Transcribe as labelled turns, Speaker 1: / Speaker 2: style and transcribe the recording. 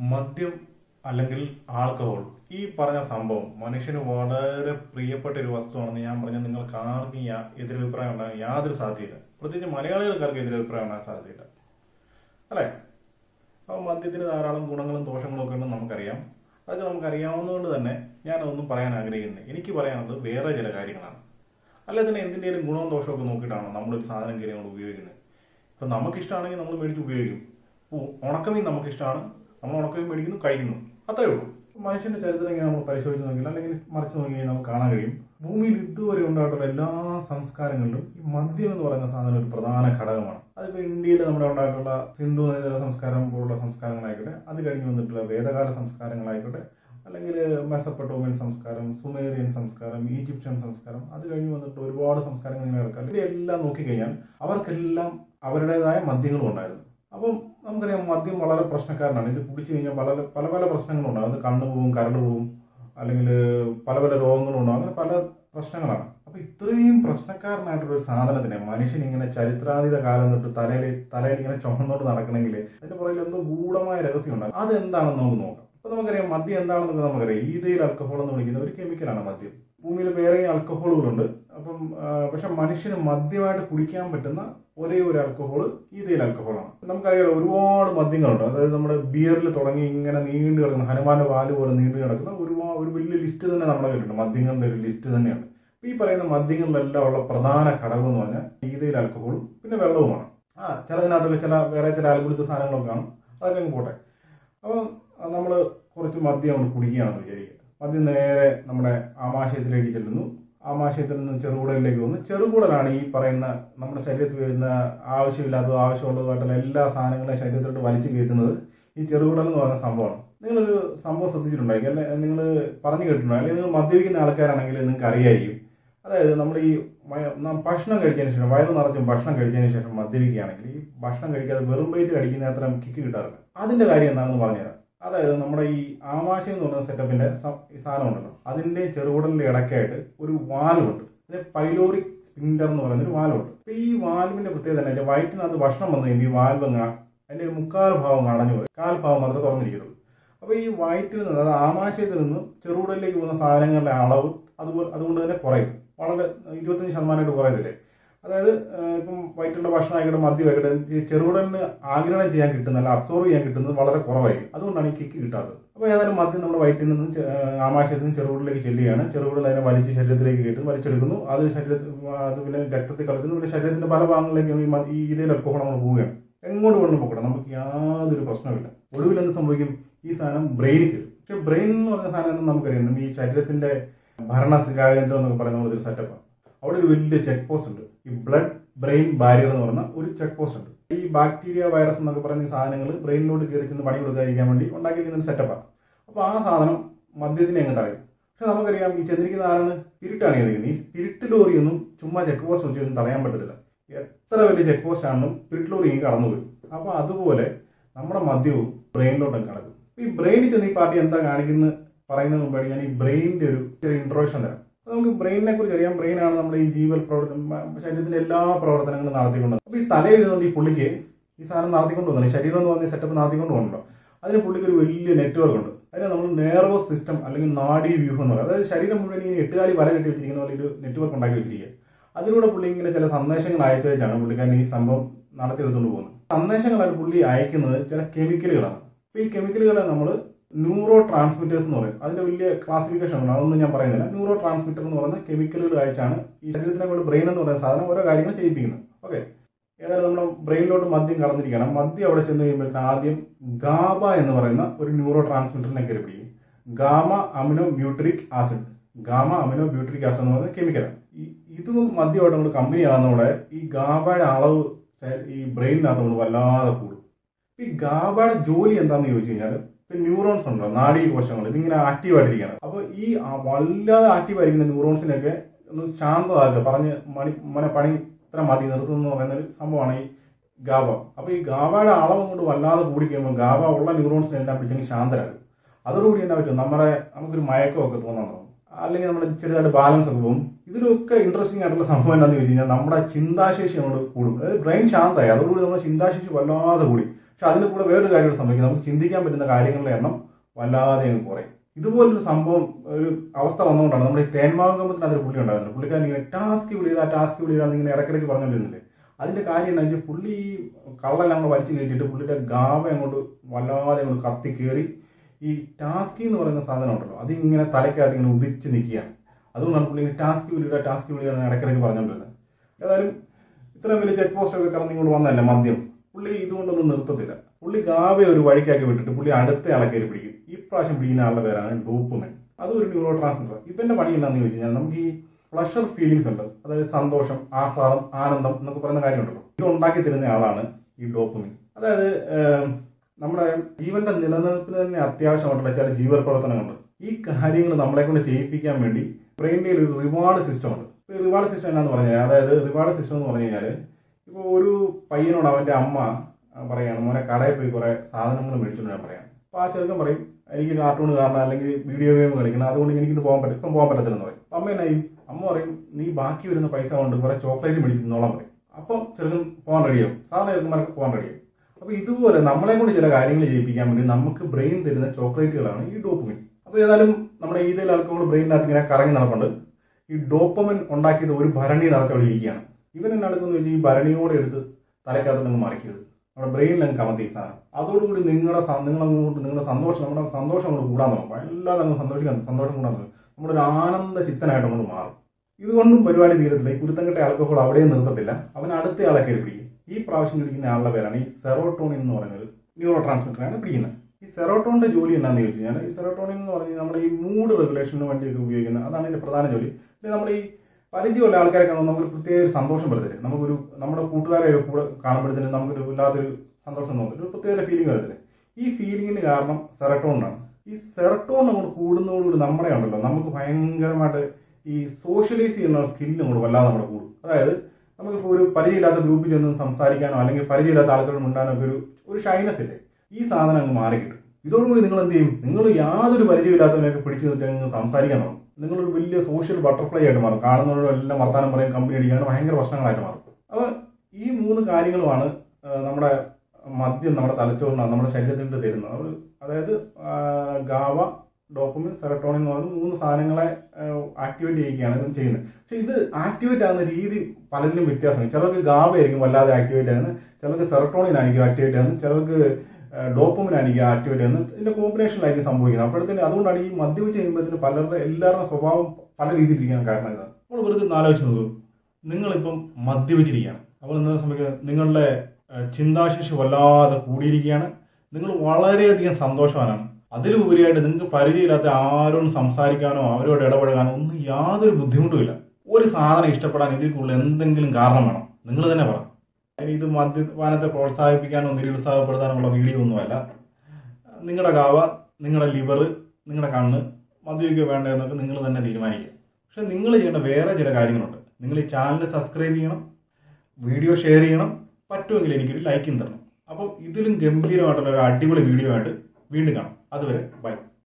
Speaker 1: മദ്യം അല്ലെങ്കിൽ ആൽക്കഹോൾ ഈ പറഞ്ഞ സംഭവം മനുഷ്യന് വളരെ പ്രിയപ്പെട്ട ഒരു വസ്തുവാണെന്ന് ഞാൻ പറഞ്ഞ നിങ്ങൾക്ക് ആർക്കും എതിരഭിപ്രായം ഉണ്ടാകാൻ യാതൊരു സാധ്യതയില്ല. പ്രത്യേകിച്ച് മലയാളികൾക്കാർക്ക് എതിരഭിപ്രായം ഉണ്ടാകാൻ സാധ്യതയില്ല. അല്ലേ? അപ്പോൾ മദ്യത്തിന് ധാരാളം ഗുണങ്ങളും ദോഷങ്ങളും ഒക്കെ ഉണ്ടെന്ന് നമുക്കറിയാം. അതൊക്കെ നമുക്കറിയാവുന്നതുകൊണ്ട് തന്നെ ഞാൻ ഞാനതൊന്നും പറയാൻ ആഗ്രഹിക്കുന്നില്ല. എനിക്ക് പറയാനുള്ളത് വേറെ ചില കാര്യങ്ങളാണ്. അല്ലെ തന്നെ എന്തിന്റെയും ഗുണവും ദോഷവും ഒക്കെ നോക്കിയിട്ടാണ് നമ്മളൊരു സാധനം നമ്മൾ ഉപയോഗിക്കുന്നത്? ഇപ്പം നമുക്കിഷ്ടമാണെങ്കിൽ നമ്മൾ മേടിച്ച് ഉപയോഗിക്കും. ഉണക്കമീൻ നമുക്കിഷ്ടമാണ്. നമ്മൾ ഉണക്കുകയും മേടിക്കുന്നു കഴിക്കുന്നു. അത്രേ ഉള്ളൂ. മനുഷ്യന്റെ ചരിത്രം ഇങ്ങനെ നമ്മൾ പരിശോധിച്ച് നോക്കിയാൽ അല്ലെങ്കിൽ മറിച്ച് നോക്കി കഴിഞ്ഞാൽ നമുക്ക് കാണാൻ കഴിയും. ഭൂമിയിൽ ഇതുവരെ ഉണ്ടായിട്ടുള്ള എല്ലാ സംസ്കാരങ്ങളിലും ഈ മദ്യം എന്ന് പറയുന്ന സാധനം ഒരു പ്രധാന ഘടകമാണ്. അതിപ്പോൾ ഇന്ത്യയിൽ നമ്മുടെ ഉണ്ടായിട്ടുള്ള സിന്ധു നദീതല സംസ്കാരം പോലുള്ള സംസ്കാരങ്ങളായിക്കോട്ടെ അത് കഴിഞ്ഞ് വന്നിട്ടുള്ള വേദകാല സംസ്കാരങ്ങളായിക്കോട്ടെ അല്ലെങ്കിൽ മെസപ്പട്ടോമിയൻ സംസ്കാരം സുമേറിയൻ സംസ്കാരം ഈജിപ്ഷ്യൻ സംസ്കാരം അത് കഴിഞ്ഞ് വന്നിട്ട് ഒരുപാട് സംസ്കാരങ്ങൾ ഇങ്ങനെ കിടക്കാം ഇവയെല്ലാം നോക്കിക്കഴിഞ്ഞാൽ അവർക്കെല്ലാം അവരുടേതായ മദ്യങ്ങളും ഉണ്ടായിരുന്നു. അപ്പം നമുക്കറിയാം മദ്യം വളരെ പ്രശ്നക്കാരനാണ്. ഇത് കുടിച്ചു കഴിഞ്ഞാൽ പല പല പല പ്രശ്നങ്ങളുണ്ടാകും അത് കണ്ണു പോവും കരട് പോവും അല്ലെങ്കിൽ പല പല രോഗങ്ങളും ഉണ്ടാകും അങ്ങനെ പല പ്രശ്നങ്ങളാണ്. അപ്പൊ ഇത്രയും പ്രശ്നക്കാരനായിട്ടുള്ള ഒരു സാധനത്തിനെ മനുഷ്യൻ ഇങ്ങനെ ചരിത്രാതീത കാലം തൊട്ട് തലയിൽ തലയിൽ ഇങ്ങനെ ചുമന്നോട്ട് നടക്കണമെങ്കിൽ അതിന്റെ പുറകിൽ എന്തോ ഗൂഢമായ രഹസ്യം ഉണ്ടാകും അതെന്താണെന്ന് നമുക്ക് നോക്കാം. അപ്പൊ നമുക്കറിയാം മദ്യം എന്താണെന്നൊക്കെ നമുക്കറിയാം. ഈതയിൽ ആൽക്കഹോൾ എന്ന് വിളിക്കുന്ന ഒരു കെമിക്കലാണ് മദ്യം. ഭൂമിയിൽ വേറെ ആൽക്കഹോളുകളുണ്ട് പക്ഷെ മനുഷ്യന് മദ്യമായിട്ട് കുടിക്കാൻ പറ്റുന്ന ഒരേ ഒരു ആൽക്കഹോൾ ഈതയിൽ ആൽക്കഹോളാണ് നമുക്കറിയാം ഒരുപാട് മദ്യങ്ങളുണ്ട്. അതായത് നമ്മുടെ ബിയറിൽ തുടങ്ങി ഇങ്ങനെ നീണ്ടു കിടക്കുന്ന ഹനുമാന്റെ വാൽ പോലെ നീണ്ടു കിടക്കുന്ന ഒരുപാട് ഒരു വലിയ ലിസ്റ്റ് തന്നെ നമ്മുടെ കയ്യിലുണ്ട്. മദ്യങ്ങളുടെ ഒരു ലിസ്റ്റ് തന്നെയാണ്. ഈ പറയുന്ന മദ്യങ്ങളിലെല്ലാം ഉള്ള പ്രധാന ഘടകം എന്ന് പറഞ്ഞാൽ ഈതയിൽ ആൽക്കഹോളും പിന്നെ വെള്ളവുമാണ്. ആ ചിലതിനകത്തൊക്കെ ചില വേറെ ചില ആൽക്കുളിത്ത സാധനങ്ങളൊക്കെ കാണും. അതൊക്കെ അങ്ങ് പോട്ടെ. അപ്പം നമ്മൾ കുറച്ച് മദ്യം നമ്മൾ കുടിക്കുകയാണെന്ന് വിചാരിക്കുക. മദ്യം നേരെ നമ്മുടെ ആമാശയത്തിലേക്ക് ചെല്ലുന്നു. ആമാശയത്തിൽ നിന്ന് ചെറുകുടലിലേക്ക് വന്നു. ചെറുകുടലാണ് ഈ പറയുന്ന നമ്മുടെ ശരീരത്തിൽ വരുന്ന ആവശ്യമില്ലാത്തതും ആവശ്യമുള്ളതുമായിട്ടുള്ള എല്ലാ സാധനങ്ങളും ശരീരത്തിലോട്ട് വലിച്ചു കയറ്റുന്നത് ഈ ചെറുകുടൽ എന്ന് പറയുന്ന സംഭവമാണ്. നിങ്ങളൊരു സംഭവം ശ്രദ്ധിച്ചിട്ടുണ്ടായിരിക്കും. അല്ലെ നിങ്ങൾ പറഞ്ഞു കേട്ടിട്ടുണ്ടോ? അല്ലെങ്കിൽ നിങ്ങൾ മദ്യപിക്കുന്ന ആൾക്കാരാണെങ്കിൽ നിങ്ങൾക്ക് അറിയായിരിക്കും. അതായത് നമ്മൾ ഈ ഭക്ഷണം കഴിച്ചതിന് ശേഷം വയറ് നിറച്ചും ഭക്ഷണം കഴിച്ചതിന് ശേഷം മദ്യപിക്കുകയാണെങ്കിൽ ഈ ഭക്ഷണം കഴിക്കാതെ വെറും വെയിറ്റ് കഴിക്കുന്ന അത്ര കിക്ക് കിട്ടാറില്ല. അതിന്റെ കാര്യം എന്താണെന്ന് പറഞ്ഞുതരാം. അതായത് നമ്മുടെ ഈ ആമാശയം എന്ന് പറയുന്ന സെറ്റപ്പിന്റെ സാധനം ഉണ്ടല്ലോ. അതിന്റെ ചെറുകുടലിന്റെ ഇടയ്ക്കായിട്ട് ഒരു വാൽവുണ്ട് അതിന് പൈലോറിക് സ്പിൻഡർ എന്ന് പറയുന്ന ഒരു വാൽവുണ്ട് അപ്പൊ ഈ വാൽവിന്റെ പ്രത്യേകത തന്നെ വയറ്റിനകത്ത് ഭക്ഷണം വന്നു കഴിയുമ്പോൾ ഈ വാൽവ് അതിന്റെ ഒരു മുക്കാൽ ഭാഗം അടഞ്ഞു പോയി. കാൽ ഭാഗം മാത്രമേ തുറന്നിരിക്കുള്ളൂ അപ്പൊ ഈ വയറ്റിൽ നിന്ന് അതായത് ആമാശയത്തിൽ നിന്ന് ചെറുകുടലിലേക്ക് പോകുന്ന സാധനങ്ങളുടെ അളവ് അതുപോലെ അതുകൊണ്ട് തന്നെ കുറയും. വളരെ ഇരുപത്തഞ്ച് ശതമാനമായിട്ട് കുറയുന്നില്ലേ അതായത് ഇപ്പം വൈറ്റുള്ള ഭക്ഷണം ആയിക്കോട്ടെ മദ്യം ആയിക്കോട്ടെ ചെറുകുടലിന് ആഗിരണം ചെയ്യാൻ കിട്ടുന്ന അല്ല അബ്സോർവ് ചെയ്യാൻ കിട്ടുന്നത് വളരെ കുറവായിരിക്കും. അതുകൊണ്ടാണ് ഈ കിക്ക് കിട്ടാത്തത്. അപ്പോൾ ഏതായാലും മദ്യം നമ്മുടെ വയറ്റിൽ നിന്ന് ആമാശയത്തിൽ നിന്ന് ചെറുകുടലിലേക്ക് ചെല്ലുകയാണ്. ചെറുകുടൽ അതിനെ വലിച്ച് ശരീരത്തിലേക്ക് കയറ്റും വലിച്ചെടുക്കുന്നു. അത് ശരീരത്തിൽ അത് പിന്നെ രക്തത്തിൽ കളിക്കുന്നു. പിന്നെ ശരീരത്തിന്റെ പല ഭാഗങ്ങളിലേക്കും ഈ ഇതേ അൽക്കോഹോൾ നമ്മൾ പോവുകയാണ്. എങ്ങോട്ട് വേണം പോകണം നമുക്ക് യാതൊരു പ്രശ്നമില്ല ഒടുവിൽ എന്ത് സംഭവിക്കും? ഈ സാധനം ബ്രെയിനിൽ ചെല്ലും. പക്ഷെ ബ്രെയിൻ എന്ന് പറഞ്ഞ സാധനം നമുക്കറിയാം. ഈ ശരീരത്തിന്റെ ഭരണസികാകേന്ദ്രം എന്നൊക്കെ പറയുന്ന ഒരു സെറ്റപ്പാണ് അവിടെ ഒരു വലിയ ചെക്ക് പോസ്റ്റ് ഉണ്ട്. ഈ ബ്ലഡ് ബ്രെയിൻ ബാരിയർ എന്ന് പറഞ്ഞ ഒരു ചെക്ക് പോസ്റ്റ് ഉണ്ട്. ഈ ബാക്ടീരിയ വൈറസ് എന്നൊക്കെ പറയുന്ന സാധനങ്ങൾ ബ്രെയിനിലോട്ട് കയറി ചെന്ന് പണി കൊടുക്കാതിരിക്കാൻ വേണ്ടി ഉണ്ടാക്കിയിരിക്കുന്ന ഒരു സെറ്റപ്പാണ് അപ്പോൾ ആ സാധനം മദ്യത്തിനെ എങ്ങനെ തടയും? പക്ഷെ നമുക്കറിയാം ഈ ചെന്നിരിക്കുന്ന ആളാണ് സ്പിരിറ്റാണ് ചെയ്തിരിക്കുന്നത്. ഈ സ്പിരിറ്റ് ലോറിയൊന്നും ചുമ്മാ ചെക്ക് പോസ്റ്റ് വെച്ചൊന്നും തടയാൻ പറ്റത്തില്ല. എത്ര വലിയ ചെക്ക് പോസ്റ്റ് ആണെന്നും സ്പിരിറ്റ് ഇങ്ങനെ കടന്നുപോയി. അപ്പോൾ അതുപോലെ നമ്മുടെ മദ്യവും ബ്രെയിനിലോട്ടും കടക്കും. ഈ ബ്രെയിനിൽ ചെന്ന് ഈ പാർട്ടി എന്താ കാണിക്കുന്നത് പറയുന്നതിന് മുമ്പായിട്ട് ഞാൻ ഈ ബ്രെയിനിന്റെ ഒരു ചെറിയ ഇൻട്രോഡക്ഷൻ തരാം. നമുക്ക് ബ്രെയിനിനെ കുറിച്ച് അറിയാം. ബ്രെയിനാണ് നമ്മുടെ ഈ ജീവൽ പ്രവർത്തനം ശരീരത്തിന്റെ എല്ലാ പ്രവർത്തനങ്ങളും നടത്തിക്കൊണ്ടത് അപ്പൊ ഈ തലയെഴുതുകൊണ്ട് ഈ പുള്ളിക്ക് ഈ സാധനം നടത്തിക്കൊണ്ട് പോകുന്നത് ശരീരം എന്ന് പറഞ്ഞ സെറ്റപ്പ് നടത്തിക്കൊണ്ട് പോകുന്നുണ്ടോ അതിന് പുള്ളിക്ക് ഒരു വലിയ നെറ്റ്വർക്ക് ഉണ്ട്. അതിന് നമ്മൾ നെർവസ് സിസ്റ്റം അല്ലെങ്കിൽ നാഡി വ്യൂഹം എന്ന് പറയുന്നത് അതായത് ശരീരം മുഴുവൻ ഇങ്ങനെ എട്ടുകാലി വല കെട്ടി വെച്ചിരിക്കുന്ന പോലെ ഒരു നെറ്റ്വർക്ക് ഉണ്ടാക്കി വെച്ചിരിക്കുക. അതിലൂടെ പുള്ളി ഇങ്ങനെ ചില സന്ദേശങ്ങൾ അയച്ചു വെച്ചാണ് പുള്ളിക്കാരൻ ഈ സംഭവം നടത്തിയെടുത്തുകൊണ്ട് പോകുന്നത്. സന്ദേശങ്ങളാണ് പുള്ളി അയക്കുന്നത് ചില കെമിക്കലുകളാണ് അപ്പൊ ഈ കെമിക്കലുകളെ നമ്മൾ ന്യൂറോ ട്രാൻസ്മിറ്റേഴ്സ് എന്ന് പറയും. അതിന്റെ വലിയ ക്ലാസിഫിക്കേഷൻ ഉണ്ട് അതൊന്നും ഞാൻ പറയുന്നില്ല. ന്യൂറോ ട്രാൻസ്മിറ്റർ എന്ന് പറയുന്ന കെമിക്കലുകൾ അയച്ചാണ് ഈ ശരീരത്തിനെ കൊണ്ട് ബ്രെയിൻ എന്ന് പറയുന്ന സാധനം ഓരോ കാര്യങ്ങൾ ചെയ്യിപ്പിക്കുന്നത്. ഓക്കെ ഏതായാലും നമ്മുടെ ബ്രെയിനിലോട്ട് മദ്യം കടന്നിരിക്കണം മദ്യം അവിടെ ചെന്ന് കഴിയുമ്പോഴേക്കും ആദ്യം ഗാബ എന്ന് പറയുന്ന ഒരു ന്യൂറോ ട്രാൻസ്മിറ്ററിനെ കയറി പിടിക്കും. Gamma amino butyric acid. Gamma amino butyric acid എന്ന് പറയുന്ന കെമിക്കലാണ് ഇതും മദ്യമായിട്ട് നമ്മൾ കമ്പനി ആകുന്നതോടെ ഈ ഗാബയുടെ അളവ് ഈ ബ്രെയിനിനകത്ത് നമ്മൾ വല്ലാതെ കൂടും. ഈ ഗാബയുടെ ജോലി എന്താണെന്ന് ചോദിച്ചു കഴിഞ്ഞാൽ ന്യൂറോൺസ് ഉണ്ട്? നാഡീ കോശങ്ങൾ. ഇതിങ്ങനെ ആക്റ്റീവ് ആയിട്ടിരിക്കുകയാണ്. അപ്പൊ ഈ വല്ലാതെ ആക്റ്റീവ് ആയിരിക്കുന്ന ന്യൂറോൺസിനെയൊക്കെ ഒന്ന് ശാന്തമാക്കുക. പറഞ്ഞ് മണി മനെ പണി ഇത്ര മതി നിർത്തുന്നു പറയുന്ന ഒരു സംഭവമാണ് ഈ ഗാബ. അപ്പൊ ഈ ഗാബയുടെ അളവ് കൊണ്ട് വല്ലാതെ കൂടി കഴിയുമ്പോൾ ഗാബ ഉള്ള ന്യൂറോൺസിനെല്ലാം പിടിച്ചെങ്കിൽ ശാന്തരാകും അതോടുകൂടി എന്നാ പറ്റും? നമ്മുടെ നമുക്കൊരു മയക്കമൊക്കെ തോന്നാൻ തുടങ്ങും അല്ലെങ്കിൽ നമ്മുടെ ചെറുതായിട്ട് ബാലൻസ് ഒക്കെ പോകും ഇതിലൊക്കെ ഇൻട്രസ്റ്റിംഗ് ആയിട്ടുള്ള സംഭവം എന്താണെന്ന് വെച്ച് കഴിഞ്ഞാൽ നമ്മുടെ ചിന്താശേഷി അങ്ങോട്ട് കൂടും. അതായത് ബ്രെയിൻ ശാന്തമായി. അതോടുകൂടി നമ്മുടെ ചിന്താശേഷി വല്ലാതെ കൂടി. പക്ഷെ അതിന് കൂടെ വേറൊരു കാര്യം കൂടി സംഭവിക്കും. നമുക്ക് ചിന്തിക്കാൻ പറ്റുന്ന കാര്യങ്ങളുടെ എണ്ണം വല്ലാതെ അങ്ങ് കുറയും. ഇതുപോലൊരു സംഭവം ഒരു അവസ്ഥ വന്നുകൊണ്ടാണ് നമ്മുടെ ഈ തേന്മാകമ്പത്തിന് അതൊരു പുള്ളി ഉണ്ടായിരുന്നു പുള്ളിക്കാരൻ ഇങ്ങനെ ടാസ്ക് വിളിയില്ല ടാസ്ക് വിളിയില്ല ഇങ്ങനെ ഇടയ്ക്കിടയ്ക്ക് പറഞ്ഞുകൊണ്ടിരുന്നില്ലേ? അതിന്റെ കാര്യം എന്താ വെച്ചാൽ പുള്ളി കള്ളെല്ലാം അങ്ങോട്ട് വലിച്ചു കയറ്റിയിട്ട് പുള്ളിയുടെ ഗാവ അങ്ങോട്ട് വല്ലാതെ അങ്ങോട്ട് കത്തി കയറി ഈ ടാസ്കി എന്ന് പറയുന്ന സാധനം ഉണ്ടല്ലോ അതിങ്ങനെ തലക്കകത്ത് ഇങ്ങനെ ഉദിച്ച് നിൽക്കുകയാണ്. അതുകൊണ്ടാണ് പുള്ളി ഇങ്ങനെ ടാസ്ക് വിളിയുടെ ടാസ്ക് വിളിയുടെ ഇടയ്ക്കിടയ്ക്ക് പറഞ്ഞുകൊണ്ടിരുന്നത്. ഏതായാലും ഇത്രയും വലിയ ചെക്ക് പോസ്റ്റ് ഒക്കെ കടന്നിങ്ങോട്ട് വന്നതല്ലേ മദ്യം? പുള്ളി ഇതുകൊണ്ടൊന്നും നിർത്തത്തില്ല പുള്ളി ഗാവെ ഒരു വഴിക്കാക്കി വിട്ടിട്ട് പുള്ളി അടുത്ത ആളെ പിടിക്കും. ഈ പ്രാവശ്യം പിടിക്കുന്ന ആളുടെ പേരാണ് ഡോപ്പുമെൻ. അതും ഒരു ന്യൂറോ ട്രാൻസ്മിറ്റർ ഇവന്റെ പണി എന്താണെന്ന് ചോദിച്ചു കഴിഞ്ഞാൽ നമുക്ക് ഈ പ്ലഷർ ഫീലിംഗ്സ് ഉണ്ട്. അതായത് സന്തോഷം ആഹ്ലാദം ആനന്ദം എന്നൊക്കെ പറയുന്ന കാര്യമുണ്ടല്ലോ. ഇത് ഉണ്ടാക്കി തരുന്ന ആളാണ് ഈ ഡോപ്പുമിൻ. അതായത് നമ്മുടെ ജീവന്റെ നിലനിൽപ്പിന് തന്നെ അത്യാവശ്യമായിട്ടുള്ള ചില ജീവ പ്രവർത്തനങ്ങളുണ്ട് ഈ കാര്യങ്ങൾ നമ്മളെ കൊണ്ട് ചെയ്യിപ്പിക്കാൻ വേണ്ടി ബ്രെയിനിൽ ഒരു റിവാർഡ് സിസ്റ്റം ഉണ്ട്. റിവാർഡ് സിസ്റ്റം എന്നാന്ന് പറഞ്ഞാൽ അതായത് റിവാർഡ് സിസ്റ്റം എന്ന് പറഞ്ഞു കഴിഞ്ഞാൽ ഇപ്പോൾ ഒരു പയ്യനോട് അവന്റെ അമ്മ പറയാണ് മോനെ കടയിൽ പോയി കുറെ സാധനങ്ങൾ മേടിച്ചോണ്ട് ഞാൻ പറയാം. അപ്പൊ ആ ചെറുക്കൻ പറയും എനിക്ക് കാർട്ടൂൺ കാണണം അല്ലെങ്കിൽ വീഡിയോ ഗെയിം കളിക്കണം അതുകൊണ്ട് എനിക്കിത് പോകാൻ പറ്റും ഇപ്പം പോകാൻ പറ്റത്തില്ലെന്ന് പറയും. അമ്മ എന്നായി അമ്മ പറയും നീ ബാക്കി വരുന്ന പൈസ കൊണ്ട് കുറെ ചോക്ലേറ്റ് മേടിക്കുന്നോളാം പറയും. അപ്പം ചെറുക്കൻ പോകാൻ റെഡിയാവും സാധാരണ ചെറുക്കന്മാരൊക്കെ പോകാൻ റെഡിയാവും അപ്പൊ ഇതുപോലെ നമ്മളെ കൊണ്ട് ചില കാര്യങ്ങൾ ചെയ്യിപ്പിക്കാൻ വേണ്ടി നമുക്ക് ബ്രെയിൻ തരുന്ന ചോക്ലേറ്റുകളാണ് ഈ ഡോപ്പമിൻ അപ്പൊ ഏതായാലും നമ്മുടെ ഈതയിൽ ആൽക്കഹോൾ ബ്രെയിനിനകത്ത് ഇങ്ങനെ കറങ്ങി നടക്കുന്നുണ്ട് ഈ ഡോപ്പമിൻ ഉണ്ടാക്കിയത് ഒരു ഭരണി നിറച്ചൊഴിയിരിക്കുകയാണ് ഇവൻ എന്നെ അടുക്കുന്ന വെച്ചാൽ ഈ ഭരണിയോടെ എടുത്ത് തലക്കകത്ത് നിങ്ങൾ മറിക്കരുത്. നമ്മുടെ ബ്രെയിനിൽ അങ്ങ് കമത്തി സാധനം അതോടുകൂടി നിങ്ങളുടെ നിങ്ങളങ്ങോട്ട് നിങ്ങളുടെ സന്തോഷം നമ്മുടെ സന്തോഷം അങ്ങോട്ട് കൂടാൻ നോക്കും എല്ലാം അങ്ങ് സന്തോഷിക്കാൻ സന്തോഷം കൂടാൻ നോക്കും നമ്മുടെ ഒരു ആനന്ദ ചിത്തനായിട്ട് അങ്ങോട്ട് മാറും. ഇതുകൊണ്ടും പരിപാടി തീരത്തില്ല. ഈ കുരുത്തങ്കട്ട ആൽക്കഹോൾ അവിടെയും നിർത്തത്തില്ല. അവൻ അടുത്തയാളെ കയറി പിടിക്കും. ഈ പ്രാവശ്യം പിടിക്കുന്ന ആളുടെ പേരാണ് ഈ സെറോട്ടോണിൻ എന്ന് പറയുന്നത് ന്യൂറോ ട്രാൻസ്മിറ്ററാണ് പിടിക്കുന്നത്. ഈ സെറോട്ടോണിന്റെ ജോലി എന്താണെന്ന് ചോദിച്ചു കഴിഞ്ഞാൽ ഈ സെറോട്ടോണിൻ എന്ന് പറഞ്ഞാൽ നമ്മുടെ ഈ മൂഡ് റെഗുലേഷന് വേണ്ടിയൊക്കെ ഉപയോഗിക്കുന്നത് അതാണ് ഇതിന്റെ പ്രധാന ജോലി. നമ്മുടെ ഈ പരിചയമുള്ള ആൾക്കാരെ കാണുമ്പോൾ നമുക്ക് പ്രത്യേക ഒരു സന്തോഷം വരത്തില്ല നമുക്കൊരു നമ്മുടെ കൂട്ടുകാരെ കൂടെ കാണുമ്പോഴത്തേനും നമുക്കൊരു വല്ലാത്തൊരു സന്തോഷം തോന്നുന്നു ഒരു പ്രത്യേക ഫീലിംഗ് വരത്തില്ല ഈ ഫീലിംഗിന് കാരണം സെറട്ടോണാണ് ഈ സെറട്ടോൺ നമ്മൾ കൂടുന്നതോടുകൂടി നമ്മുടെ ഉണ്ടല്ലോ നമുക്ക് ഭയങ്കരമായിട്ട് ഈ സോഷ്യലൈസ് ചെയ്യുന്ന സ്കില്ല് നമ്മൾ വല്ലാതെ നമ്മുടെ കൂടും. അതായത് നമുക്കിപ്പോൾ ഒരു പരിചയമില്ലാത്ത ഗ്രൂപ്പിൽ ചെന്ന് സംസാരിക്കാനോ അല്ലെങ്കിൽ പരിചയമില്ലാത്ത ആൾക്കാരോട് ഉണ്ടാകാനോ ഒരു ഒരു ഷൈനസ് ഇല്ലേ? ഈ സാധനം അങ്ങ് മാറി കിട്ടും ഇതോടുകൂടി നിങ്ങൾ എന്ത് ചെയ്യും? നിങ്ങൾ യാതൊരു പരിചയമില്ലാത്തവനെയൊക്കെ പിടിച്ചു നിർത്തി അങ്ങ് സംസാരിക്കാൻ തുടങ്ങും. നിങ്ങളൊരു വലിയ സോഷ്യൽ ബട്ടർഫ്ലൈ ആയിട്ട് മാറും. കാണുന്നവരോട് എല്ലാം വർത്താനം പറയും കമ്പനി അടിക്കാണ് ഭയങ്കര പ്രശ്നങ്ങളായിട്ട് മാറും. അപ്പൊ ഈ മൂന്ന് കാര്യങ്ങളുമാണ് നമ്മുടെ മദ്യം നമ്മുടെ തലച്ചോറിന് നമ്മുടെ ശരീരത്തിന് തരുന്നത്. അത് അതായത് ഗാവ ഡോപ്പമിൻ സെറട്ടോണിൻ എന്ന് പറയുന്ന മൂന്ന് സാധനങ്ങളെ ആക്ടിവേറ്റ് ചെയ്യുകയാണ് ഇതും ചെയ്യുന്നത്. പക്ഷെ ഇത് ആക്ടിവേറ്റ് ആകുന്ന രീതി പലരിലും വ്യത്യാസമാണ് ചിലർക്ക് ഗാവ ആയിരിക്കും വല്ലാതെ ആക്ടിവേറ്റ് ആകുന്നത് ചിലർക്ക് സെറട്ടോണിൻ ആയിരിക്കും ആക്ടിവേറ്റ് ആകുന്നത് ചിലർക്ക് ഡോപ്പമിൻ ആയിരിക്കും ആക്ടിവേറ്റ് ചെയ്യുന്നത്. ഇതിന്റെ കോമ്പിനേഷനിലായിരിക്കും സംഭവിക്കുന്നത്. അപ്പോഴത്തേന് അതുകൊണ്ടാണ് ഈ മദ്യപിച്ച് കഴിയുമ്പോഴത്തേന് പലരുടെ എല്ലാവരുടെ സ്വഭാവം പല രീതിയിൽ ഇരിക്കാൻ കാരണം ഇതാണ് നമ്മൾ വെറുതെ ഒന്ന് ആലോചിച്ച് നോക്കൂ. നിങ്ങളിപ്പം മദ്യപിച്ചിരിക്കുകയാണ്. അപ്പോൾ എന്താ സംഭവിക്കുന്നത്? നിങ്ങളുടെ ചിന്താശേഷി വല്ലാതെ കൂടിയിരിക്കുകയാണ്. നിങ്ങൾ വളരെയധികം സന്തോഷവാനാണ്. അതിലുപരിയായിട്ട് നിങ്ങൾക്ക് പരിചയമില്ലാത്ത ആരോടും സംസാരിക്കാനോ അവരോട് ഇടപഴകാനോ ഒന്നും യാതൊരു ബുദ്ധിമുട്ടുമില്ല. ഒരു സാധനം ഇഷ്ടപ്പെടാൻ ഇതിൽ കൂടുതൽ എന്തെങ്കിലും കാരണം വേണം. നിങ്ങൾ തന്നെ പറ. ഇത് മദ്യപാനത്തെ പ്രോത്സാഹിപ്പിക്കാനോ നിരുത്സാഹപ്പെടുത്താനുള്ള വീഡിയോ ഒന്നുമല്ല. നിങ്ങളുടെ കാവ നിങ്ങളുടെ ലിവർ നിങ്ങളുടെ കണ്ണ് മദ്യപിക്കുക വേണ്ട എന്നൊക്കെ നിങ്ങൾ തന്നെ തീരുമാനിക്കുക. പക്ഷെ നിങ്ങൾ ചെയ്യേണ്ട വേറെ ചില കാര്യങ്ങളുണ്ട്. നിങ്ങൾ ഈ ചാനൽ സബ്സ്ക്രൈബ് ചെയ്യണം വീഡിയോ ഷെയർ ചെയ്യണം പറ്റുമെങ്കിൽ എനിക്കൊരു ലൈക്കും തരണം. അപ്പോൾ ഇതിലും ഗംഭീരമായിട്ടുള്ള ഒരു അടിപൊളി വീഡിയോ ആയിട്ട് വീണ്ടും കാണാം. അതുവരെ ബൈ.